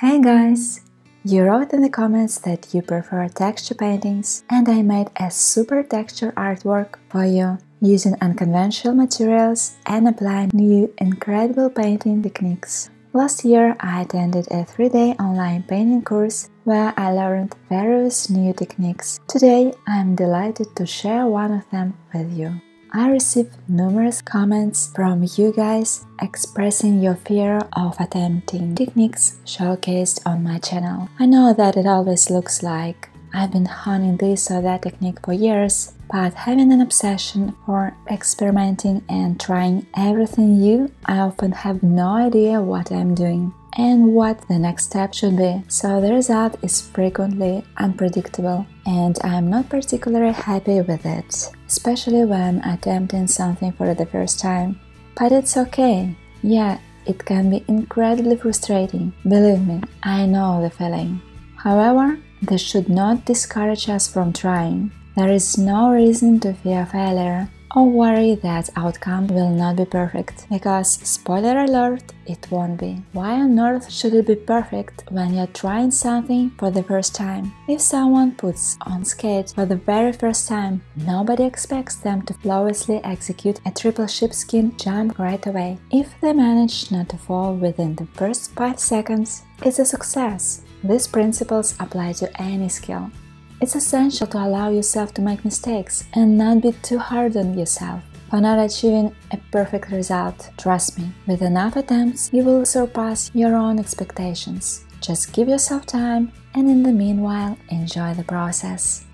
Hey guys! You wrote in the comments that you prefer texture paintings and I made a super texture artwork for you using unconventional materials and applying new incredible painting techniques. Last year I attended a 3-day online painting course where I learned various new techniques. Today I'm delighted to share one of them with you. I received numerous comments from you guys expressing your fear of attempting techniques showcased on my channel. I know that it always looks like I've been honing this or that technique for years, but having an obsession for experimenting and trying everything new, I often have no idea what I'm doing and what the next step should be, so the result is frequently unpredictable and I'm not particularly happy with it, especially when attempting something for the first time. But it's okay. Yeah, it can be incredibly frustrating, believe me, I know the feeling. However, this should not discourage us from trying. There is no reason to fear failure or worry that outcome will not be perfect, because, spoiler alert, it won't be. Why on earth should it be perfect when you're trying something for the first time? If someone puts on skate for the very first time, nobody expects them to flawlessly execute a triple sheepskin jump right away. If they manage not to fall within the first 5 seconds, it's a success. These principles apply to any skill. It's essential to allow yourself to make mistakes and not be too hard on yourself for not achieving a perfect result. Trust me, with enough attempts, you will surpass your own expectations. Just give yourself time and in the meanwhile, enjoy the process.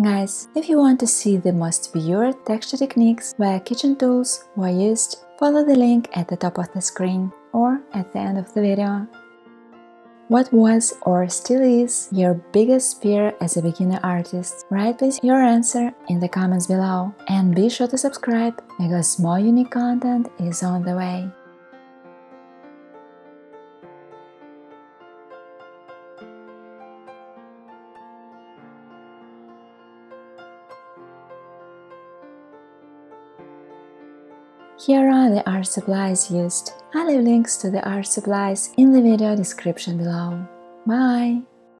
Guys, if you want to see the most pure texture techniques where kitchen tools were used, follow the link at the top of the screen or at the end of the video. What was or still is your biggest fear as a beginner artist? Write please your answer in the comments below and be sure to subscribe because more unique content is on the way. Here are the art supplies used. I'll leave links to the art supplies in the video description below. Bye!